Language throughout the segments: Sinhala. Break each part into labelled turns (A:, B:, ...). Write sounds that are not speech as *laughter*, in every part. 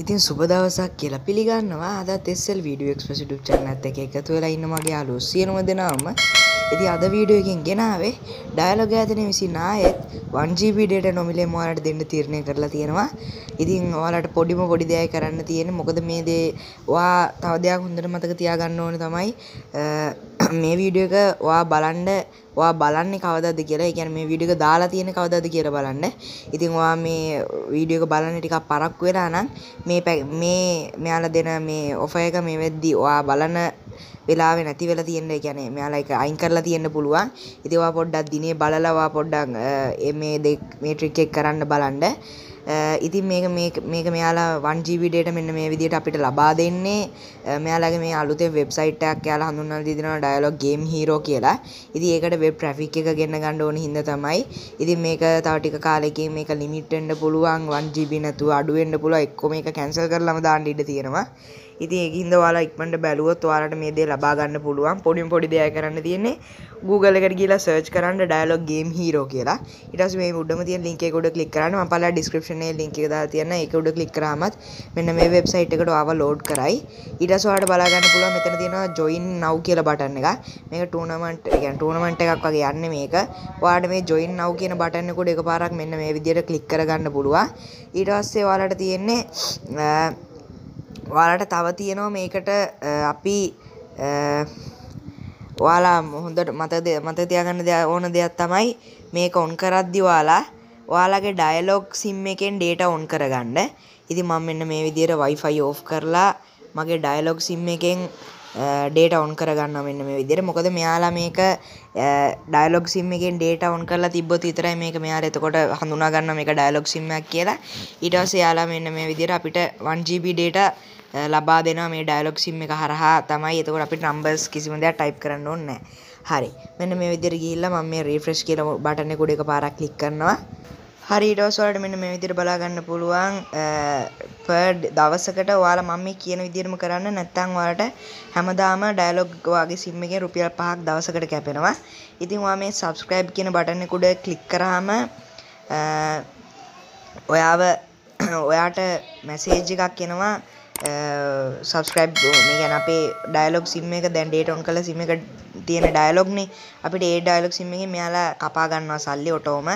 A: ඉතින් සුබ දවසක් කියලා පිළිගන්නවා. අදත් එස්සල් වීඩියෝ එක්ස්ප්‍රස් YouTube channel එකත් එක්ක එකතු වෙලා ඉන්න මගේ යාළුවෝ සියලුම දෙනාම. ඉතින් අද වීඩියෝ එකකින් ගෙනාවේ ඩයලොග් ආයතනයේ විසින් ආයෙත් 1GB data නොමිලේ ඔයාලට දෙන්න තීරණය කරලා තියෙනවා. ඉතින් ඔයාලට පොඩිම පොඩි දෙයක් කරන්න තියෙන්නේ. මොකද මේ දේ ඔයා තව දෙයක් හොඳට මතක තියාගන්න ඕනේ තමයි. මේ වීඩියෝ එක ඔයා බලන්න ඔයා බලන්නේ කවදද කියලා. ඒ කියන්නේ මේ වීඩියෝ එක දාලා තියෙන්නේ කවදද කියලා බලන්න. ඉතින් ඔයා මේ වීඩියෝ එක බලන්න ටිකක් පරක්කු වෙලා නම් මේ මේ මෙයාලා දෙන මේ ඔෆර් එක මේ වෙද්දි ඔයා බලන වෙලාවෙ නැති වෙලා තියෙන ඒ කියන්නේ මෙයාලා ඒක අයින් කරලා තියෙන්න පුළුවන්. ඉතින් ඔයා පොඩ්ඩක් දිනේ බලලා ඔයා පොඩ්ඩක් මේ මේ ට්‍රික් එක කරන්න බලන්න. ඉතින් මේක මේක මේක මෙයාලා 1GB data මෙන්න මේ විදිහට අපිට ලබා දෙන්නේ මෙයාලගේ මේ අලුතෙන් වෙබ්සයිට් එකක් යාලා හඳුන්වලා දීනවා Dialog Game Hero කියලා. ඉතින් ඒකට වෙබ් ට්‍රැෆික් එක ගෙන්න ගන්න ඕන හින්දා තමයි. ඉතින් මේක තව ටික කාලෙකින් මේක ලිමිට් වෙන්න පුළුවන් 1GB නැතුව අඩු වෙන්න පුළුවන්. එක්ක මේක කැන්සල් කරලාම දාන්න ඉඩ තියෙනවා. ඉතින් ඒකින්ද ඔයාලා ඉක්මනට බැලුවොත් ඔයාලට මේ දේ ලබා ගන්න පුළුවන්. පොඩිම පොඩි දෙයක් කරන්න තියෙන්නේ Google එකට ගිහලා search කරන්න Dialog Game Hero කියලා. ඊට පස්සේ මේ උඩම තියෙන link එක උඩ click කරන්න. මම පළලා description එකේ link එක දාලා තියන්න. ඒක උඩ click කරාමත් මෙන්න මේ website එකට ඔයාව load කරයි. ඊට පස්සේ ඔයාලට බලා ගන්න පුළුවන් මෙතන තියෙනවා join now කියලා button එකක්. මේක tournament ඒ කියන්නේ tournament එකක් වගේ යන්නේ මේක. ඔයාලට මේ join now කියන button එක උඩ එකපාරක් මෙන්න මේ විදිහට click කරගන්න පුළුවන්. ඊට පස්සේ ඔයාලට තියෙන්නේ ඔයාලට තව තියෙනවා මේකට අපි ඔයාලා හොඳට මතක මතක තියාගන්න ඕන දෙයක් තමයි මේක ඔන් කරද්දි ඔයාලා ඔයාලගේ ඩයලොග් සිම් එකෙන් data ඔන් කරගන්න. ඉතින් මම මෙන්න මේ විදිහට wifi off කරලා මගේ ඩයලොග් සිම් එකෙන් data on කරගන්නවා මෙන්න මේ විදිහට. මොකද මෙයාලා මේක ඩයලොග් සිම් එකෙන් data on කරලා තිබ්බොත් විතරයි මේක මෙයාලා එතකොට හඳුනා ගන්නවා මේක ඩයලොග් සිම් එකක් කියලා. ඊට පස්සේ යාලා මෙන්න මේ විදිහට අපිට 1GB data ලබා දෙනවා. මේ ඩයලොග් සිම් එක හරහා තමයි. එතකොට අපිට නම්බර්ස් කිසිම දෙයක් ටයිප් කරන්න ඕනේ හරි. මෙන්න මේ විදිහට ගිහිල්ලා මම මේ රිෆ්‍රෙෂ් කියලා බටන් එක උඩ එකපාරක් ක්ලික් කරනවා. හරි ඊට පස්සේ ඔයාලට මෙන්න මේ විදිහට බලා ගන්න පුළුවන් per දවසකට ඔයාලා මම මේ කියන විදිහටම කරන්න නැත්නම් ඔයාලට හැමදාම ඩයලොග් වාගේ සිම් එකෙන් රුපියල් 5ක් දවසකට කැපෙනවා. ඉතින් ඔයා මේ subscribe කියන බටන් එක උඩ ක්ලික් කරාම ඔයාව *coughs* ඔයාට මැසේජ් එකක් එනවා සබස්ක්‍රයිබ් මේ ගැන අපේ ඩයලොග් සිම් එක දැන් ඩේට ඔන් කළ සිම් එක තියෙන ඩයලොග්නේ අපිට ඒ ඩයලොග් සිම් එකෙන් මෙයාලා කපා ගන්නවා සල්ලි ඔටෝම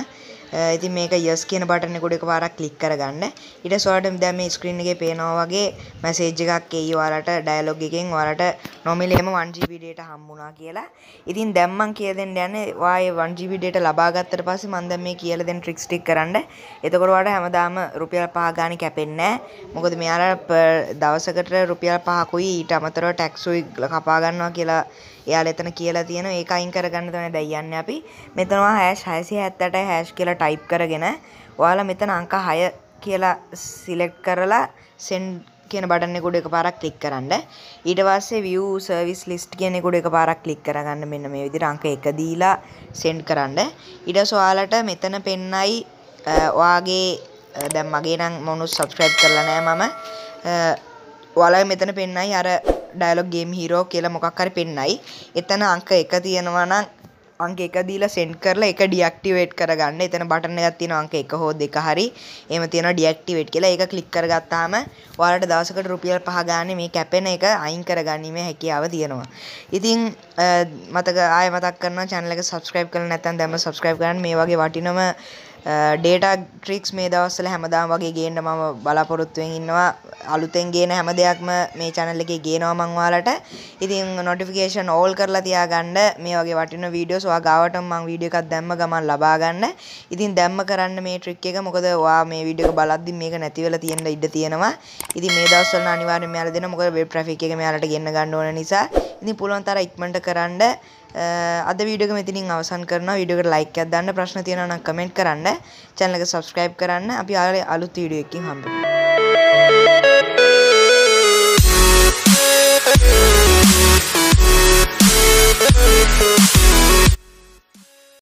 A: ඉතින් මේක යස් කියන බටන් එක උඩ එකපාරක් ක්ලික් කරගන්න. ඊට පස්සේ ඔයාලට දැන් මේ ස්ක්‍රීන් එකේ පේනවා වගේ මැසේජ් එකක් එයි ඔයාලට ඩයලොග් එකෙන් ඔයාලට නොමිලේම 1GB data හම්බුණා කියලා. ඉතින් දැන් මම කියලා දෙන්න යන්නේ ඔයා 1GB data ලබා ගත්තට පස්සේ මම දැන් මේ කියලා දෙන ට්‍රික්ස් ටික කරන්න. එතකොට ඔයාලට හැමදාම රුපියල් 5 ගාණි කැපෙන්නේ නැහැ. මොකද මෙයාලා දවසකට රුපියල් 5කුයි ඊට අමතරව ටැක්ස් උයි කපා ගන්නවා කියලා එයාලා එතන කියලා තියෙනවා ඒක අයින් කරගන්න තමයි දැන් යන්නේ අපි මෙතන ඔයා හැෂ් 678 හැෂ් කියලා ටයිප් කරගෙන ඔයාලා මෙතන අංක 6 කියලා සිලෙක්ට් කරලා send කියන බටන් එක උඩ එකපාරක් ක්ලික් කරන්න. ඊට පස්සේ view service list කියන එක උඩ එකපාරක් ක්ලික් කරගන්න මෙන්න මේ විදිහට අංක 1 දීලා send කරන්න. ඊට පස්සේ ඔයාලට මෙතන පෙන්නයි ඔයාගේ දැන් මගේ නම් මොනුත් subscribe කරලා නැහැ මම. ඔයාලා මෙතන පෙන්නයි අර ඩයලොග් ගේම් හීරෝ කියලා මොකක් හරි පෙන්නයි. එතන අංක 1 තියෙනවා නම් අංක 1 දීලා සෙන්ඩ් කරලා ඒක ඩිඇක්ටිවේට් කරගන්න. එතන බටන් එකක් තියෙනවා අංක 1 හෝ 2 හරි. එහෙම තියෙනවා ඩිඇක්ටිවේට් කියලා. ඒක ක්ලික් කරගත්තාම ඔයාලට දවසකට රුපියල් 5 ගානේ මේ කැපෙන එක අයින් කරගන්නීමේ හැකියාව තියෙනවා. ඉතින් මතක ආයෙ මතක් කරනවා channel එක subscribe කරලා නැත්නම් දැන්ම subscribe කරන්න මේ වගේ වටිනම ඩේටා ට්‍රික්ස් මේ දවස්වල හැමදාම වගේ ගේන්න මම බලාපොරොත්තුවෙන් ඉන්නවා අලුතෙන් ගේන හැම දෙයක්ම මේ channel එකේ ගේනවා මං ඔයාලට. ඉතින් notification all කරලා තියාගන්න මේ වගේ වටින වීඩියෝස් ඔයා ගාවටම මං වීඩියෝ එකක් දැම්ම ගමන් ලබා ගන්න. ඉතින් දැම්ම කරන්න මේ ට්‍රික් එක මොකද ඔයා මේ වීඩියෝ එක බලද්දි මේක නැති වෙලා තියෙන්න ඉඩ තියෙනවා. ඉතින් මේ දවස්වල අනිවාර්යෙන් මෙයාලා දෙන්න මොකද වෙබ් ට්‍රැෆික් එක මෙයාලට ගෙන්න ගන්න ඕන නිසා. ඉතින් පුළුවන් තරම් ඉක්මනට කරන්න. අද වීඩියෝ එක මෙතනින් අවසන් කරනවා. වීඩියෝ එකට ලයික් එකක් දාන්න ප්‍රශ්න තියෙනවා නම් කමෙන්ට් කරන්න. channel එක subscribe කරන්න. අපි ආයෙ අලුත් වීඩියෝ එකකින් හම්බෙමු.